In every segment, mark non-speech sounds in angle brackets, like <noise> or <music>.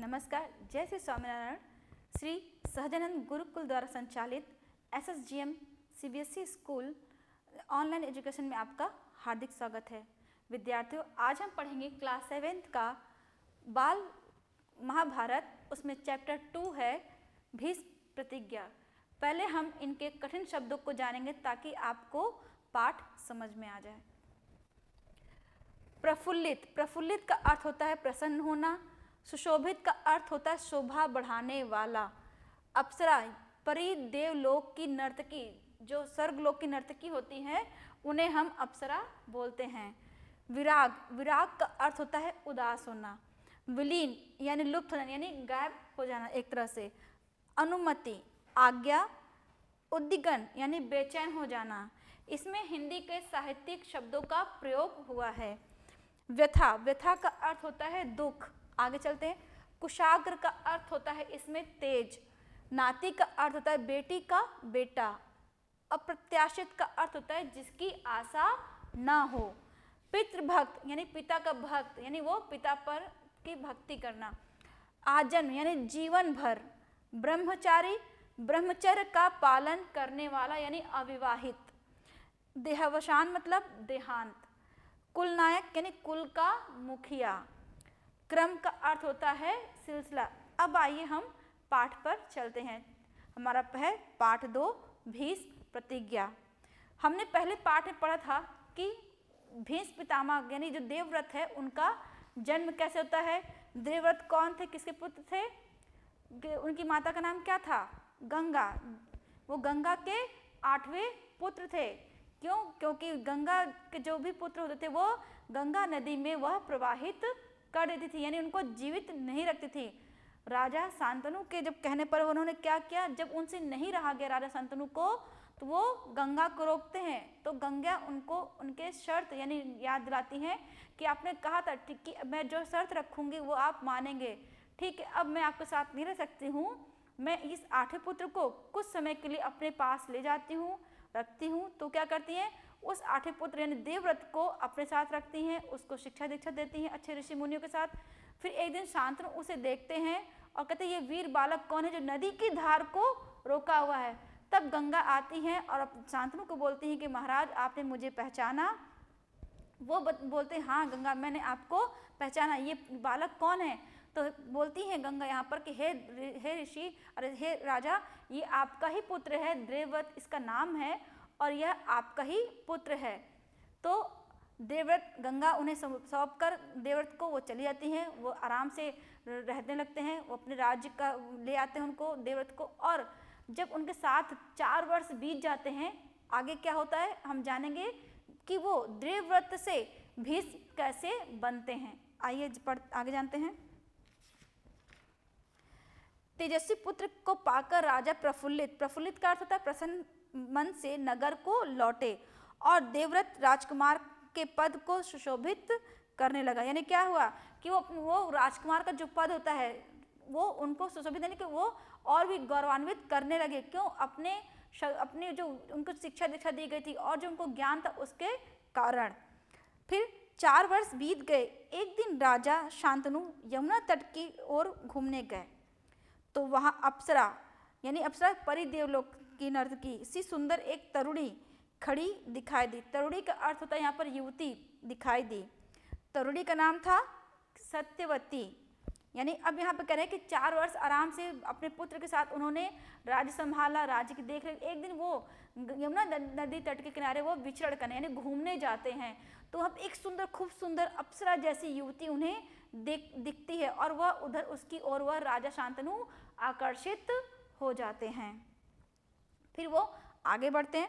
नमस्कार, जय श्री स्वामीनारायण। श्री सहजानंद गुरुकुल द्वारा संचालित S S G M C B S E school online education में आपका हार्दिक स्वागत है। विद्यार्थियों, आज हम पढ़ेंगे क्लास सेवेंथ का बाल महाभारत। उसमें चैप्टर टू है, भीष्म प्रतिज्ञा। पहले हम इनके कठिन शब्दों को जानेंगे ताकि आपको पाठ समझ में आ जाए। प्रफुल्लित। प्रफुल्लित का अर्थ होता है प्रसन्न होना सुशोभित का अर्थ होता है शोभा बढ़ाने वाला। अप्सरा परी देवलोक की नर्तकी, जो स्वर्गलोक की नर्तकी होती हैं, उन्हें हम अप्सरा बोलते हैं। विराग विराग का अर्थ होता है उदास होना। विलीन, यानी लुप्त होना, यानी गायब हो जाना एक तरह से। अनुमति, आज्ञा, उद्दिगन, यानी बेचैन हो जाना। इसमें हिंदी के साहित्यिक शब्दों का प्रयोग हुआ है। व्यथा व्यथा का अर्थ होता है दुख। आगे चलते हैं। कुशाग्र का अर्थ होता है इसमें तेज। नाती का अर्थ होता है बेटी का बेटा। अप्रत्याशित का अर्थ होता है जिसकी आशा ना हो। पितृभक्त, यानी पिता का भक्त, यानी वो पिता पर की भक्ति करना। आजन्म, यानी जीवन भर। ब्रह्मचारी, ब्रह्मचर्य का पालन करने वाला, यानी अविवाहित। देहावसान मतलब देहांत। कुल नायक यानी कुल का मुखिया। क्रम का अर्थ होता है सिलसिला। अब आइए हम पाठ पर चलते हैं। हमारा है पाठ दो भीष प्रतिज्ञा। हमने पहले पाठ में पढ़ा था कि भीष पितामह, यानी जो देवव्रत है, उनका जन्म कैसे होता है? देवव्रत कौन थे? किसके पुत्र थे? उनकी माता का नाम क्या था? गंगा। वो गंगा के आठवें पुत्र थे। क्यों? क्योंकि गंगा के जो भी पुत्र होते थे, वो गंगा नदी में वह प्रवाहित कर देती थी, यानी उनको जीवित नहीं रखती थी। राजा शांतनु के जब कहने पर उन्होंने क्या किया, जब उनसे नहीं रहा गया राजा शांतनु को तो वो गंगा को रोकते हैं। तो गंगा उनको, उनके शर्त, यानी याद दिलाती हैं कि आपने कहा था, ठीक कि मैं जो शर्त रखूँगी वो आप मानेंगे। ठीक है, अब मैं आपके साथ नहीं रह सकती हूँ। मैं इस आठवें पुत्र को कुछ समय के लिए अपने पास ले जाती हूँ, रखती हूँ। तो क्या करती हैं? उस आठवें पुत्र यानी देवव्रत को अपने साथ रखती हैं, उसको शिक्षा दीक्षा देती हैं अच्छे ऋषि मुनियों के साथ। फिर एक दिन शांतनु उसे देखते हैं और कहते हैं, ये वीर बालक कौन है जो नदी की धार को रोका हुआ है? तब गंगा आती हैं और शांतनु को बोलती हैं कि, महाराज, आपने मुझे पहचाना। वो बोलते हैं हाँ गंगा, मैंने आपको पहचाना। ये बालक कौन है? तो बोलती हैं गंगा यहाँ पर कि, हे हे ऋषि, अरे हे राजा, ये आपका ही पुत्र है द्रेवत इसका नाम है और यह आपका ही पुत्र है। तो देवव्रत गंगा उन्हें सौंप कर देवव्रत को वो चली जाती हैं, वो आराम से रहने लगते हैं, वो अपने राज्य का ले आते हैं उनको देवव्रत को। और जब उनके साथ चार वर्ष बीत जाते हैं, आगे क्या होता है, हम जानेंगे कि वो देवव्रत से भीष्म कैसे बनते हैं। आइए पढ़, आगे जानते हैं। तेजस्वी पुत्र को पाकर राजा प्रफुल्लित प्रफुल्लित का अर्थ होता है प्रसन्न मन से नगर को लौटे और देवव्रत राजकुमार के पद को सुशोभित करने लगा। यानी क्या हुआ कि वो वो राजकुमार का जो पद होता है, वो उनको सुशोभित, यानी कि वो और भी गौरवान्वित करने लगे। क्यों? अपने अपने जो उनको शिक्षा दीक्षा दी गई थी और जो उनको ज्ञान था उसके कारण। फिर चार वर्ष बीत गए। एक दिन राजा शांतनु यमुना तट की ओर घूमने गए। तो वहाँ अप्सरा, यानी अप्सरा परिदेवलोक की। नर्तकी सी सुंदर एक तरुणी खड़ी दिखाई दी। तरुणी का अर्थ होता है यहाँ पर युवती दिखाई दी। तरुणी का नाम था सत्यवती। यानी अब यहाँ पे कह रहे हैं कि चार वर्ष आराम से अपने पुत्र के साथ उन्होंने राज्य संभाला, राज्य की देख रेख। एक दिन वो यमुना नदी तट के किनारे वो विचरण करने, यानी घूमने जाते हैं। तो अब एक सुंदर, खूब सुंदर अप्सरा जैसी युवती उन्हें देख, दिखती है और वह उधर उसकी ओर वह राजा शांतनु आकर्षित हो जाते हैं। फिर वो आगे बढ़ते हैं।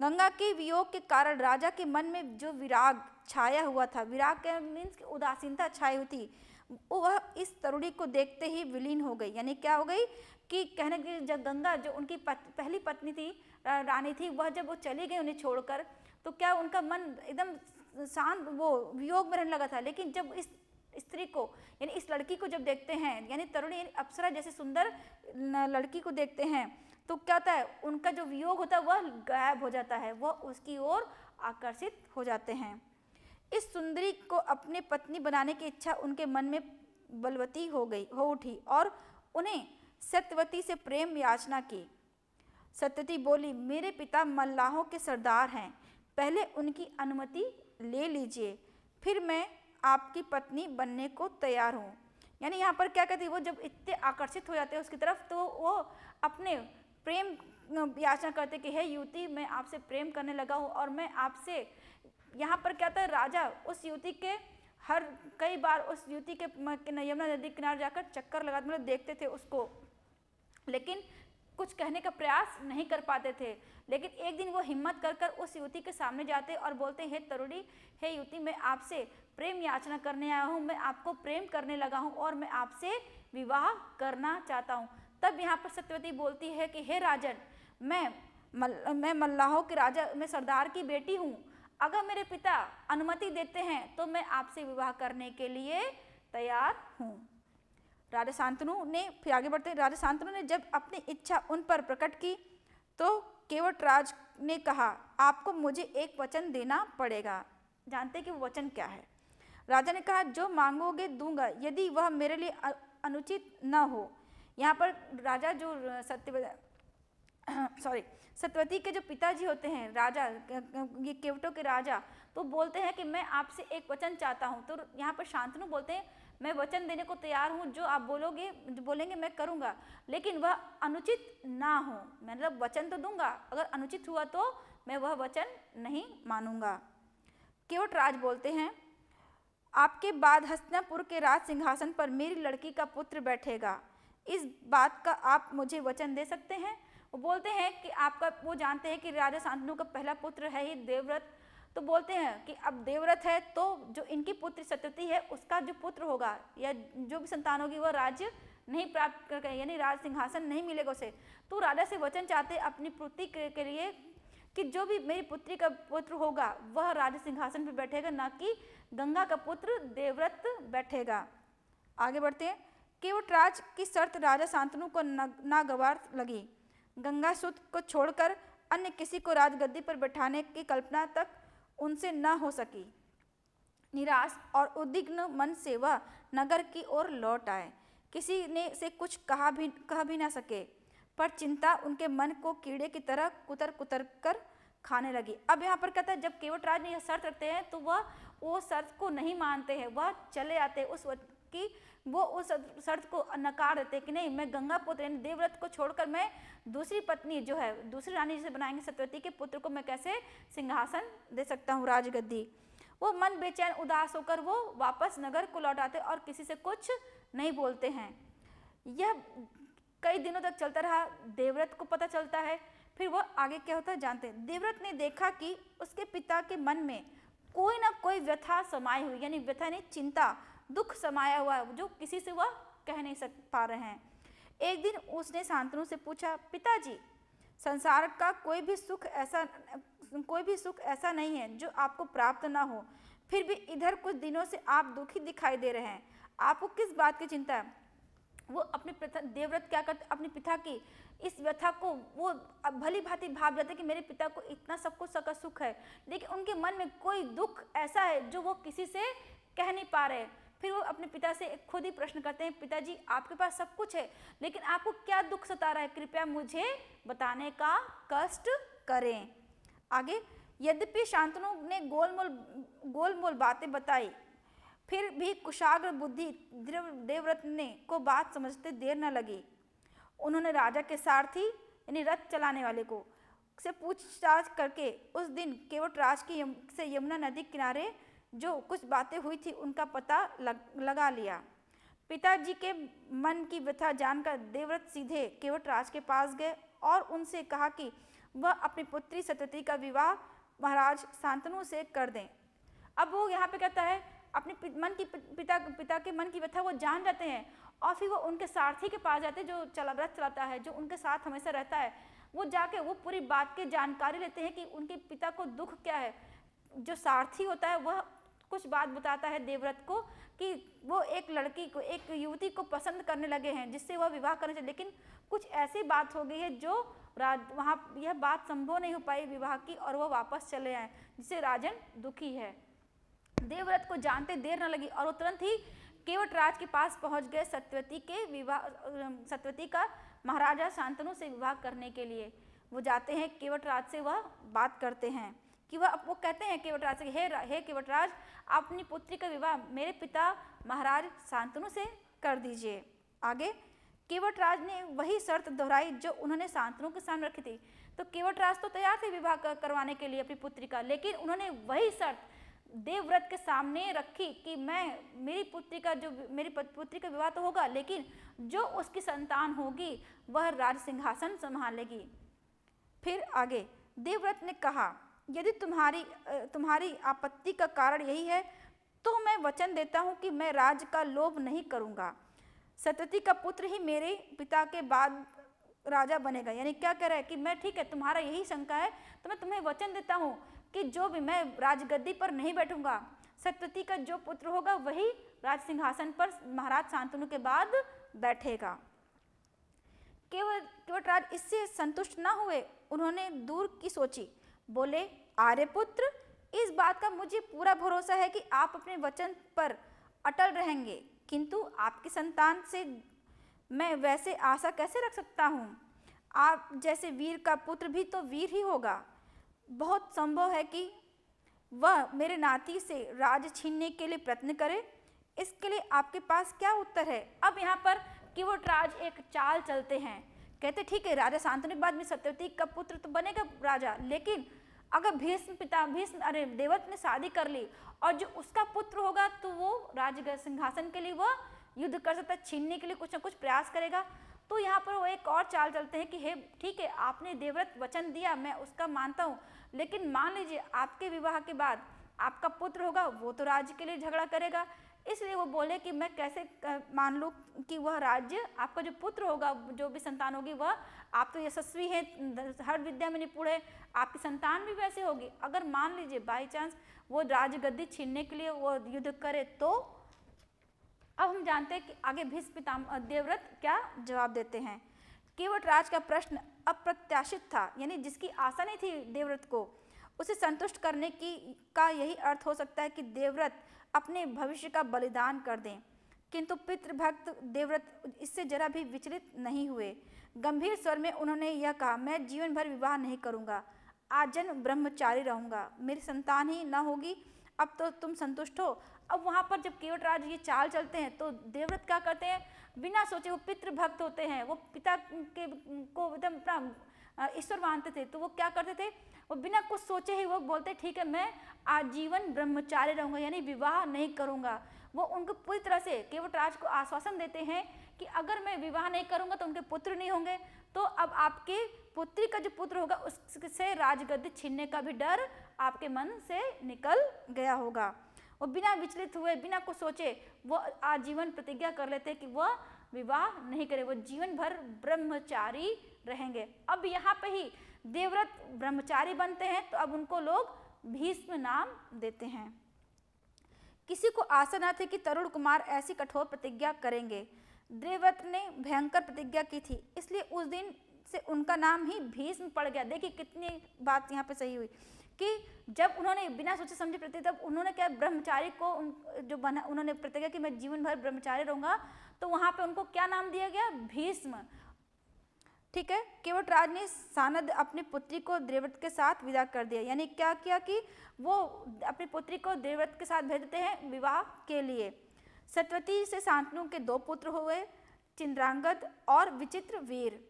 गंगा के वियोग के कारण राजा के मन में जो विराग छाया हुआ था विराग के मीन्स की उदासीनता छाई हुई थी वह इस तरुणी को देखते ही विलीन हो गई। यानी क्या हो गई कि कहने की जब गंगा जो उनकी पत, पहली पत्नी थी रानी थी वह जब वो चली गई उन्हें छोड़कर तो क्या उनका मन एकदम शांत वो वियोग में रहने लगा था। लेकिन जब इस स्त्री को यानी इस लड़की को जब देखते हैं यानी तरुणी अप्सरा जैसे सुंदर लड़की को देखते हैं तो क्या होता है, उनका जो वियोग होता है वह गायब हो जाता है, वह उसकी ओर आकर्षित हो जाते हैं। इस सुंदरी को अपनी पत्नी बनाने की इच्छा उनके मन में बलवती हो गई, हो उठी और उन्हें सत्यवती से प्रेम याचना की। सत्यवती बोली, मेरे पिता मल्लाहों के सरदार हैं, पहले उनकी अनुमति ले लीजिए, फिर मैं आपकी पत्नी बनने को तैयार हूँ। यानी यहाँ पर क्या कहती है, वो जब इतने आकर्षित हो जाते हैं उसकी तरफ़ तो वो अपने प्रेम याचना करते कि, हे युवती, मैं आपसे प्रेम करने लगा हूँ और मैं आपसे यहाँ पर क्या था, राजा उस युवती के हर, कई बार उस युवती के यमुना नदी किनारे जाकर चक्कर लगाते मतलब देखते थे उसको। लेकिन कुछ कहने का प्रयास नहीं कर पाते थे। लेकिन एक दिन वो हिम्मत कर कर उस युवती के सामने जाते और बोलते, हे तरुणी, हे युवती, मैं आपसे प्रेम याचना करने आया हूँ, मैं आपको प्रेम करने लगा हूँ और मैं आपसे विवाह करना चाहता हूँ। तब यहाँ पर सत्यवती बोलती है कि हे राजन मैं मल, मैं मल्लाहों के राजा मैं सरदार की बेटी हूँ। अगर मेरे पिता अनुमति देते हैं तो मैं आपसे विवाह करने के लिए तैयार हूँ। राजा शांतनु ने फिर आगे बढ़ते। राजा शांतनु ने जब अपनी इच्छा उन पर प्रकट की तो केवट राज ने कहा आपको मुझे एक वचन देना पड़ेगा। जानते कि वो वचन क्या है? राजा ने कहा जो मांगोगे दूँगा यदि वह मेरे लिए अनुचित न हो यहाँ पर राजा जो सत्य सॉरी <clears throat> सत्यवती के जो पिताजी होते हैं, राजा ये केवटों के राजा तो बोलते हैं कि मैं आपसे एक वचन चाहता हूँ। तो यहाँ पर शांतनु बोलते हैं, मैं वचन देने को तैयार हूँ, जो आप बोलोगे, बोलेंगे मैं करूँगा, लेकिन वह अनुचित ना हो। मतलब वचन तो दूँगा, अगर अनुचित हुआ तो मैं वह वचन नहीं मानूँगा। केवट राज बोलते हैं, आपके बाद हस्तिनापुर के राज सिंहासन पर मेरी लड़की का पुत्र बैठेगा। इस बात का आप मुझे वचन दे सकते हैं? वो बोलते हैं कि आपका, वो जानते हैं कि राजा शांतनु का पहला पुत्र है ही देवव्रत। तो बोलते हैं कि अब देवव्रत है तो जो इनकी पुत्र सत्यवती है, उसका जो पुत्र होगा या जो भी संतान होगी वह राज्य नहीं प्राप्त कर यानी राज सिंहासन नहीं मिलेगा उसे। तो राजा से वचन चाहते अपनी पुत्री के लिए कि जो भी मेरी पुत्री का पुत्र होगा, वह राज सिंहासन पर बैठेगा, ना कि गंगा का पुत्र देवव्रत बैठेगा। आगे बढ़ते हैं। केवटराज की शर्त राजा शांतनु को नागवार लगी। गंगा सुत को छोड़कर अन्य किसी को राजगद्दी पर बैठाने की कल्पना तक उनसे न हो सकी। निराश और उद्विग्न मन से वह नगर की ओर लौट आए। किसी ने से कुछ कहा भी, कह भी ना सके, पर चिंता उनके मन को कीड़े की तरह कुतर कुतर कर खाने लगी। अब यहाँ पर कहता है, जब केवटराज ने यह शर्त रखते हैं तो वह वो शर्त को नहीं मानते हैं। वह चले आते उस कि वो उस शर्त को नकार देते कि नहीं, मैं गंगा पुत्र यानी देवव्रत को छोड़कर मैं दूसरी पत्नी जो है, दूसरी रानी जिसे बनाएँगे सत्यवती के पुत्र को मैं कैसे सिंहासन दे सकता हूँ राजगद्दी? वो मन बेचैन उदास होकर वो वापस नगर को लौट आते और किसी से कुछ नहीं बोलते हैं। यह कई दिनों तक चलता रहा, देवव्रत को पता चलता है, फिर वो आगे क्या होता है जानते हैं। देवव्रत ने देखा कि उसके पिता के मन में कोई ना कोई व्यथा समाई हुई, यानी व्यथा नहीं, चिंता दुख समाया हुआ है, जो किसी से वह कह नहीं सक, पा रहे हैं। एक दिन उसने शांतनु से पूछा, पिताजी, संसार का कोई भी सुख ऐसा, कोई भी सुख ऐसा नहीं है जो आपको प्राप्त ना हो। फिर भी इधर कुछ दिनों से आप दुखी दिखाई दे रहे हैं। आपको किस बात की चिंता है? वो अपने देवव्रत क्या करते, अपने पिता की इस व्यथा को, वो भली भांति भाव जाते कि मेरे पिता को इतना सब कुछ सका सुख है। लेकिन उनके मन में कोई दुख ऐसा है जो वो किसी से कह नहीं पा रहे। फिर वो अपने पिता से खुद ही प्रश्न करते हैं पिताजी आपके पास सब कुछ है लेकिन आपको क्या दुख सता रहा है? कृपया मुझे बताने का कष्ट करें। आगे यद्यपि शांतनु ने गोलमोल गोलमोल बातें बताई फिर भी कुशाग्र बुद्धि देवव्रत ने को बात समझते देर न लगी। उन्होंने राजा के सारथी यानी रथ चलाने वाले को से पूछताछ करके उस दिन केवट राज की यम, से यमुना नदी किनारे जो कुछ बातें हुई थी उनका पता लग, लगा लिया। पिताजी के मन की व्यथा जानकर देवव्रत सीधे केवट राज के पास गए और उनसे कहा कि वह अपनी पुत्री सत्यवती का विवाह महाराज शांतनु से कर दें। अब वो यहाँ पे कहता है अपने मन की पिता पिता के मन की व्यथा वो जान जाते हैं और फिर वो उनके सारथी के पास जाते हैं जो चला रथ चलाता है जो उनके साथ हमेशा रहता है। वो जाके वो पूरी बात की जानकारी लेते हैं कि उनके पिता को दुख क्या है। जो सारथी होता है वह कुछ बात बताता है देवव्रत को कि वो एक लड़की को, एक युवती को पसंद करने लगे हैं, जिससे वह विवाह करने चाहिए लेकिन कुछ ऐसी बात हो गई है जो राज, वहाँ यह बात संभव नहीं हो पाई विवाह की और वह वापस चले आए, जिससे राजन दुखी है। देवव्रत को जानते देर न लगी और वो तुरंत ही केवट राज के पास पहुँच गए सत्यवती के विवाह सत्यवती का महाराजा शांतनु से विवाह करने के लिए। वो जाते हैं केवट राज से वह बात करते हैं। कि वह वो कहते हैं केवट राज से हे हे केवट राज अपनी पुत्री का विवाह मेरे पिता महाराज शांतनु से कर दीजिए। आगे केवटराज ने वही शर्त दोहराई जो उन्होंने शांतनु के सामने रखी थी। तो केवटराज तो तैयार थे विवाह करवाने के लिए अपनी पुत्री का, लेकिन उन्होंने वही शर्त देवव्रत के सामने रखी कि मैं, मेरी पुत्री का जो, मेरी पुत्री का विवाह तो होगा, लेकिन जो उसकी संतान होगी, वह राज सिंहासन संभालेगी। फिर आगे, देवव्रत ने कहा यदि तुम्हारी तुम्हारी आपत्ति का कारण यही है तो मैं वचन देता हूँ कि मैं राज का लोभ नहीं करूँगा। सतती का पुत्र ही मेरे पिता के बाद राजा बनेगा। यानी क्या कह रहा है कि मैं, ठीक है, तुम्हारा यही शंका है तो मैं तुम्हें वचन देता हूँ कि जो भी मैं राजगद्दी पर नहीं बैठूँगा सत्यवती का जो पुत्र होगा, वही राज सिंहासन पर महाराज शांतनु के बाद बैठेगा। केवल केवट राज इससे संतुष्ट न हुए, उन्होंने दूर की सोची। बोले आर्यपुत्र इस बात का मुझे पूरा भरोसा है कि आप अपने वचन पर अटल रहेंगे। किंतु आपकी संतान से मैं वैसे आशा कैसे रख सकता हूँ? आप जैसे वीर का पुत्र भी तो वीर ही होगा। बहुत संभव है कि वह मेरे नाती से राज छीनने के लिए प्रयत्न करे। इसके लिए आपके पास क्या उत्तर है? अब यहाँ पर किवट राज एक चाल चलते हैं। कहते, ठीक है, राजा शांतनु के बाद में सत्यवती का पुत्र तो बनेगा राजा, लेकिन अगर भीष्म पिता, भीष्म, अरे देवत ने शादी कर ली और जो उसका पुत्र होगा तो वो राज सिंहासन के लिए वह युद्ध कर सकता है, छीनने के लिए कुछ ना कुछ प्रयास करेगा। तो यहाँ पर वो एक और चाल चलते हैं कि, हे, ठीक है, आपने देवव्रत वचन दिया, मैं उसका मानता हूँ, लेकिन मान लीजिए आपके विवाह के बाद आपका पुत्र होगा, वो तो राज्य के लिए झगड़ा करेगा इसलिए वो बोले कि मैं कैसे मान लूँ कि वह राज्य, आपका जो पुत्र होगा, जो भी संतान होगी, वह, आप तो यशस्वी हैं हर विद्या में निपुण है, आपकी संतान भी वैसे होगी। अगर मान लीजिए बाई चांस वो राजगद्दी छीनने के लिए वो युद्ध करे तो अब हम जानते हैं कि आगे भीष्म पिताम देवव्रत क्या जवाब देते हैं। केवट राज का प्रश्न अप्रत्याशित था, यानी जिसकी आशा नहीं थी देवव्रत को, उसे संतुष्ट करने की, का यही अर्थ हो सकता है कि देवव्रत अपने भविष्य का बलिदान कर दें। किंतु पितृभक्त देवव्रत इससे जरा भी विचलित नहीं हुए। गंभीर स्वर में उन्होंने यह कहा, मैं जीवन भर विवाह नहीं करूँगा। आजन ब्रह्मचारी रहूँगा। मेरी संतान ही न होगी। अब तो तुम संतुष्ट हो। अब वहाँ पर जब केवटराज ये चाल चलते हैं तो देवव्रत क्या करते हैं? बिना सोचे वो पितृभक्त होते हैं। वो पिता के को एकदम अपना ईश्वर मानते थे। तो वो क्या करते थे? वो बिना कुछ सोचे ही वो बोलते, ठीक है, मैं आजीवन ब्रह्मचारी रहूँगा, यानी विवाह नहीं करूँगा। वो उनको पूरी तरह से केवटराज को आश्वासन देते हैं कि अगर मैं विवाह नहीं करूँगा तो उनके पुत्र नहीं होंगे। तो अब आपके पुत्री का जो पुत्र होगा, उससे राजगद्दी छीनने का भी डर आपके मन से निकल गया होगा। वो बिना विचलित हुए, बिना कुछ सोचे, वो आजीवन प्रतिज्ञा कर लेते कि वह विवाह नहीं करे, वो जीवन भर ब्रह्मचारी रहेंगे। अब यहाँ पे ही देवव्रत ब्रह्मचारी बनते हैं तो अब उनको लोग भीष्म नाम देते हैं। किसी को आशा न थी कि तरुण कुमार ऐसी कठोर प्रतिज्ञा करेंगे। देवव्रत ने भयंकर प्रतिज्ञा की थी इसलिए उस दिन से उनका नाम ही भीष्म पड़ गया। देखिए कितनी बात यहाँ पे सही हुई कि जब उन्होंने बिना सोचे समझे प्रतिज्ञा तब उन्होंने क्या ब्रह्मचारी को उन, जो बना उन्होंने प्रतिज्ञा कि मैं जीवन भर ब्रह्मचारी रहूँगा तो वहाँ पे उनको क्या नाम दिया गया? भीष्म। ठीक है? केवट राज ने सानद अपनी पुत्री को देवव्रत के साथ विदा कर दिया। यानी क्या किया कि वो अपनी पुत्री को देवव्रत के साथ भेज देते हैं विवाह के लिए। सतवती से शांतनु के दो पुत्र हुए, चिंद्रांगद और विचित्र वीर।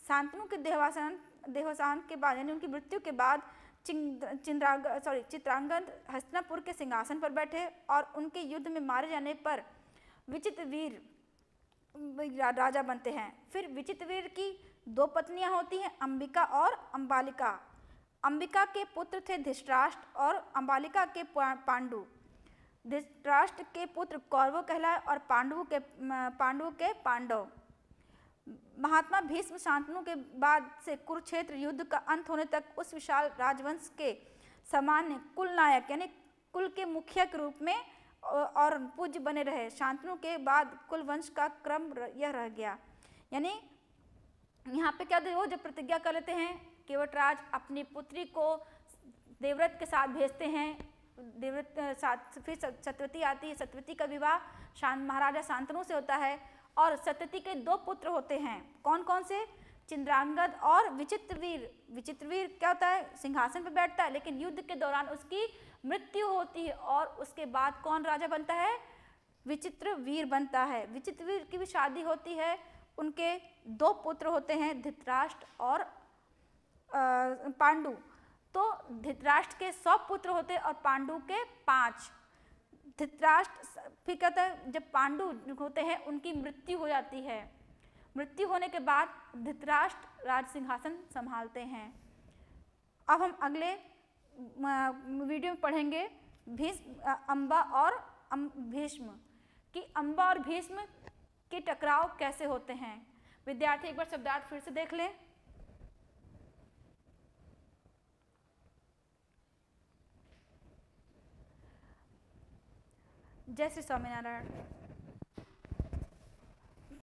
शांतनु के देहवासान देहवसान के बाद, यानी उनकी मृत्यु के बाद चिंद्रांग सॉरी चित्रांगद हस्तिनापुर के सिंहासन पर बैठे और उनके युद्ध में मारे जाने पर विचित्र वीर राजा बनते हैं। फिर विचित्र वीर की दो पत्नियाँ होती हैं, अंबिका और अंबालिका। अंबिका के पुत्र थे धृष्टराष्ट्र और अंबालिका के पांडु। धृष्टराष्ट्र के पुत्र कौरव कहलाए और पांडवों के पांडवों के पांडव। महात्मा भीष्म शांतनु के बाद से कुरुक्षेत्र युद्ध का अंत होने तक उस विशाल राजवंश के सामान्य कुल नायक, यानी कुल के मुखिया के रूप में और पूज्य बने रहे। शांतनु के बाद कुल वंश का क्रम यह रह गया। यानी यहाँ पे क्या वो जब प्रतिज्ञा कर लेते हैं, केवटराज अपनी पुत्री को देवव्रत के साथ भेजते हैं। देवव्रत साथ, फिर सत्यवती आती है। सत्यवती का विवाह शांत महाराजा शांतनु से होता है और सत्यवती के दो पुत्र होते हैं। कौन कौन से? चंद्रांगद और विचित्रवीर। विचित्रवीर क्या होता है? सिंहासन पर बैठता है, लेकिन युद्ध के दौरान उसकी मृत्यु होती है और उसके बाद कौन राजा बनता है? विचित्रवीर बनता है। विचित्रवीर की भी शादी होती है उनके दो पुत्र होते हैं धृतराष्ट्र और पांडु। तो धृतराष्ट्र के सौ पुत्र होते और पांडु के पाँच। धृतराष्ट्र फिर कहते हैं, जब पांडु होते हैं, उनकी मृत्यु हो जाती है। मृत्यु होने के बाद धृतराष्ट्र राज सिंहासन संभालते हैं। अब हम अगले वीडियो में पढ़ेंगे भीष्म अम्बा और भीष्म। कि अम्बा और भीष्म के टकराव कैसे होते हैं? विद्यार्थी एक बार शब्दार्थ फिर से देख लें। जय श्री स्वामीनारायण।